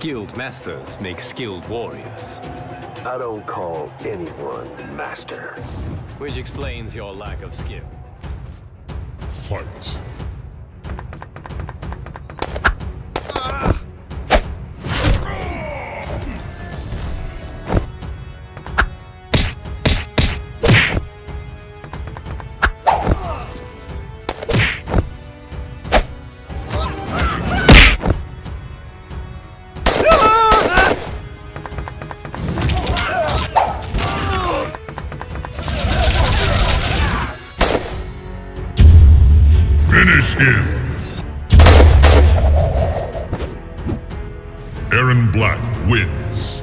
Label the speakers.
Speaker 1: Skilled masters make skilled warriors.
Speaker 2: I don't call anyone master.
Speaker 1: Which explains your lack of skill.
Speaker 3: Fight. Finish him! Erron Black wins.